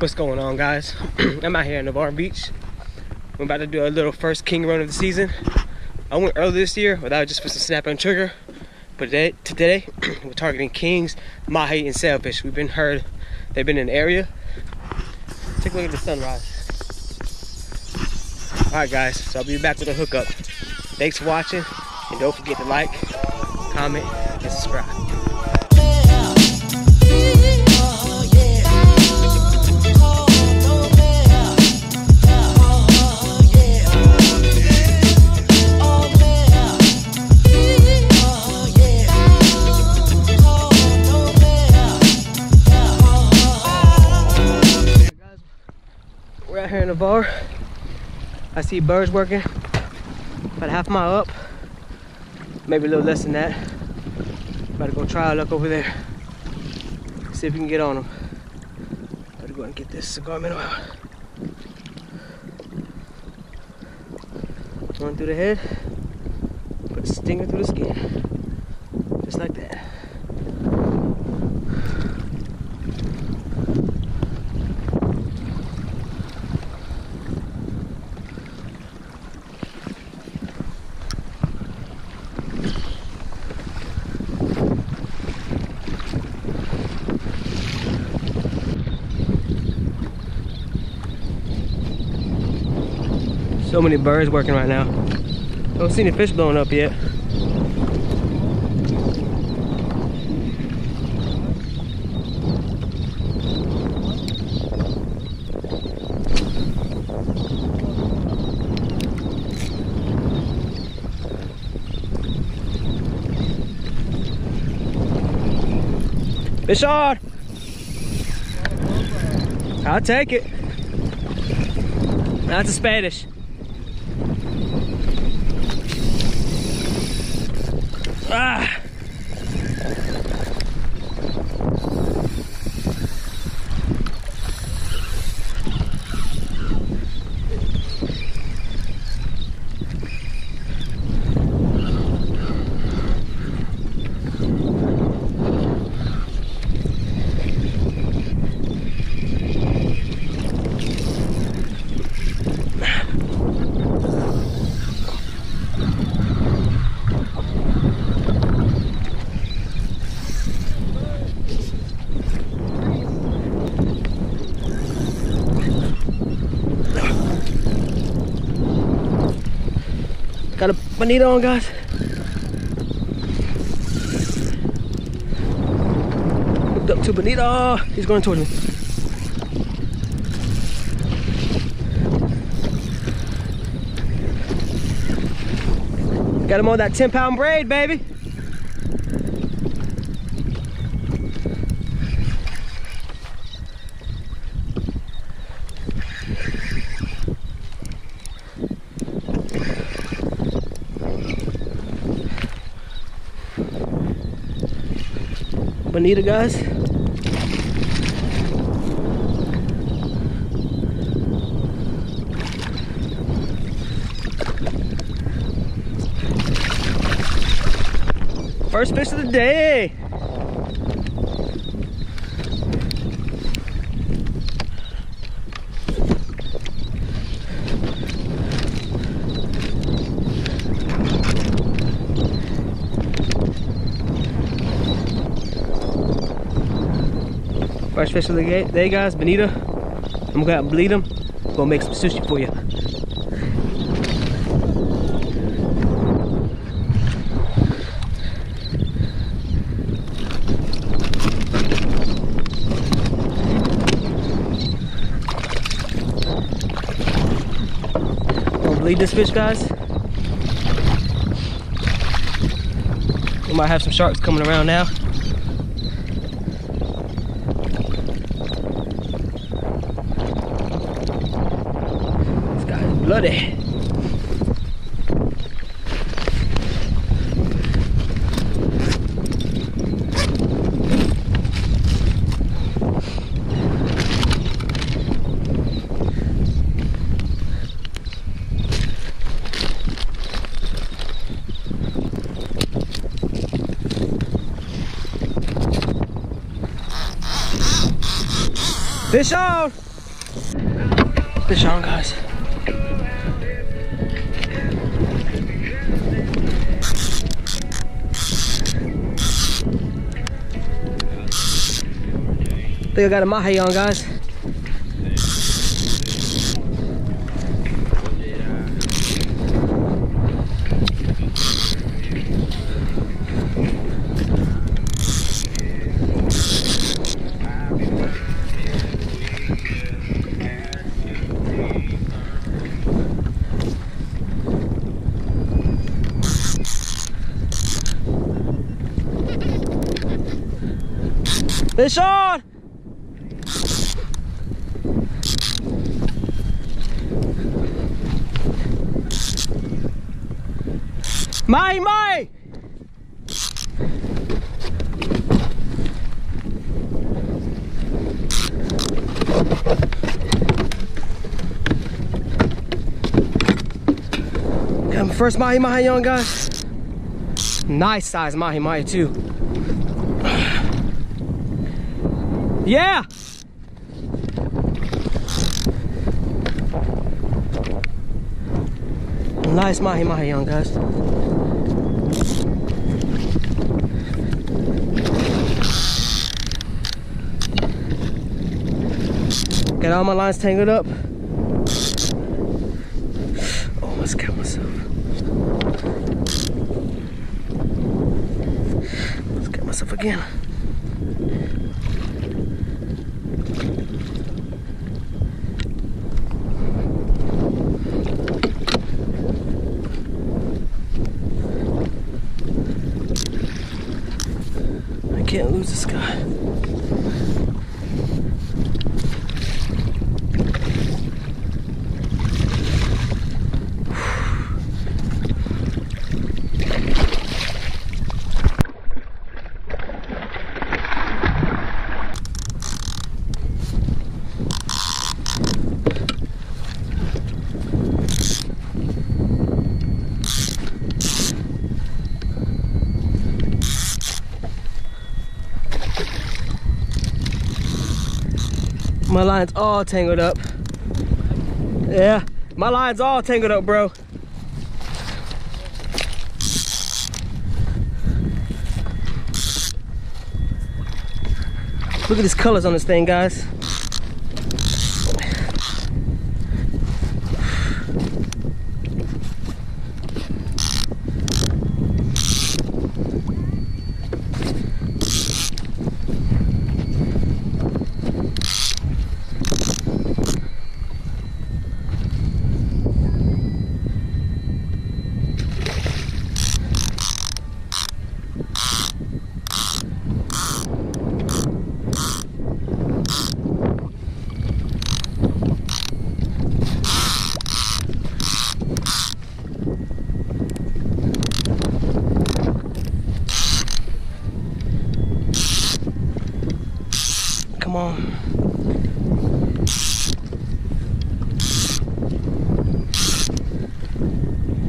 What's going on guys? I'm out here in Navarre Beach. I'm about to do a little first king run of the season. I went early this year without just for some snap and trigger. But today, today we're targeting kings, mahi, and sailfish. We've been heard they've been in the area. Take a look at the sunrise. Alright guys, so I'll be back with a hookup. Thanks for watching, and don't forget to like, comment, and subscribe. I see birds working about a half mile up, maybe a little less than that. To go try our luck over there. See if we can get on them. Better go and get this minnow out. Run through the head, put a stinger through the skin. Just like that. So many birds working right now. Don't see any fish blowing up yet. Fish on! I'll take it. That's a Spanish. Ah! Got a bonito on, guys. Hooked up to bonito. He's going towards me. Got him on that 10 pound braid, baby. Bonita, guys. First fish of the day. First fish of the day, guys, bonita. I'm gonna go out and bleed them. Gonna make some sushi for you. Gonna bleed this fish, guys. We might have some sharks coming around now. Bloody. Fish on! Fish on, guys. Think I got a mahi on, guys. Fish on! Mai, mai! My first mahi mahi on, guys. Nice size mahi mahi too. Yeah! Nice mahi mahi on, guys. Got all my lines tangled up. Oh, let's myself. Let's count myself again. I can't lose this guy. My line's all tangled up. Yeah, my line's all tangled up, bro. Look at these colors on this thing, guys. Come on.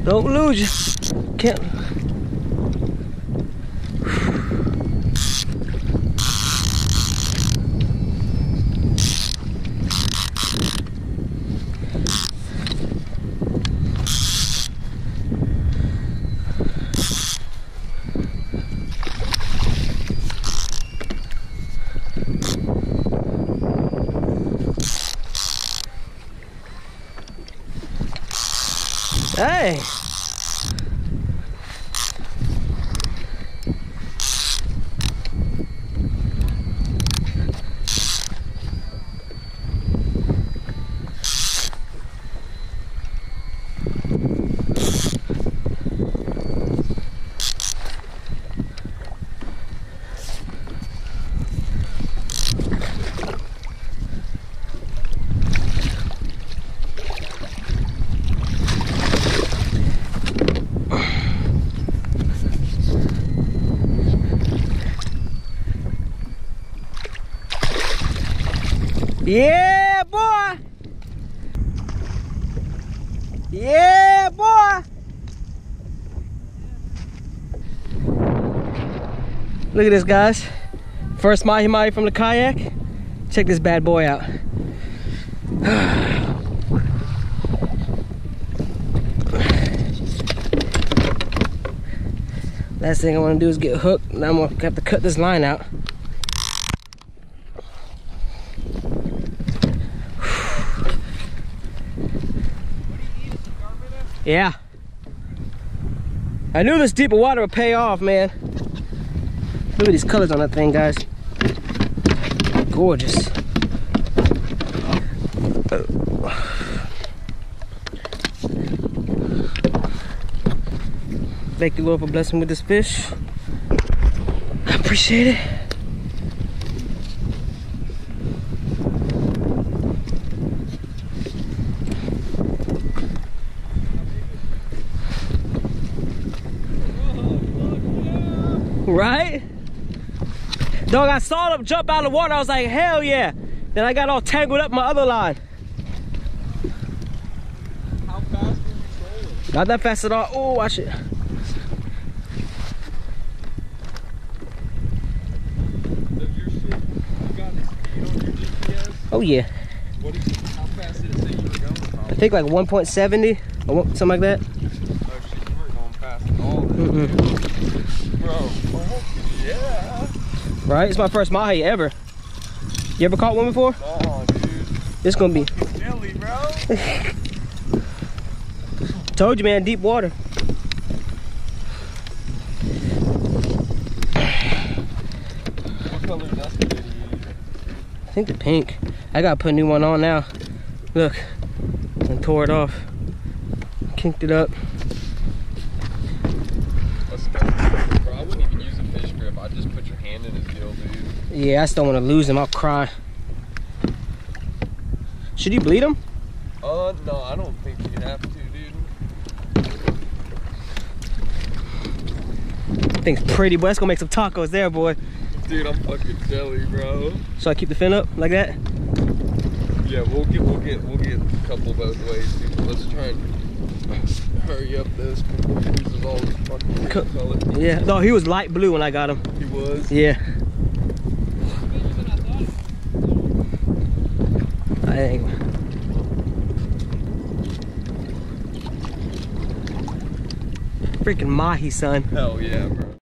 Don't lose you. Can't. Hey. Yeah, boy. Yeah, boy. Look at this, guys. First mahi mahi from the kayak. Check this bad boy out. Last thing I want to do is get hooked. Now I'm gonna have to cut this line out. Yeah. I knew this deeper water would pay off, man. Look at these colors on that thing, guys. Gorgeous. Thank you, Lord, for blessing with this fish. I appreciate it. Right? Dog, I saw them jump out of the water. I was like, hell yeah. Then I got all tangled up my other line. How fast were you? Not that fast at all. Oh, watch it. Shit, you got the speed on your GPS? Oh yeah. What how fast did it say you were going? Tom? I think like 1.70 or something like that. Oh shit, you weren't going fast at all. Mm-mm. Bro, oh yeah. Right? It's my first mahi ever. You ever caught one before? Nah, dude. This gonna be. Jelly, bro. Told you, man. Deep water. What color dust did you use? I think the pink. I gotta put a new one on now. Look, and tore it off. Kinked it up. Let's go. Bro, I wouldn't even use a fish grip. I'd just put your hand in his gill, dude. Yeah, I just don't want to lose him. I'll cry. Should you bleed him? Uh, no, I don't think you have to, dude. Thing's pretty, boy. That's gonna make some tacos there, boy. Dude, I'm fucking jelly, bro. So I keep the fin up like that. Yeah, we'll get, we'll get, we'll get a couple both ways, dude. Let's try and hurry up this before he loses all his fucking Co- color. Yeah. No, he was light blue when I got him. He was. Yeah. Freaking mahi, son. Hell yeah, bro.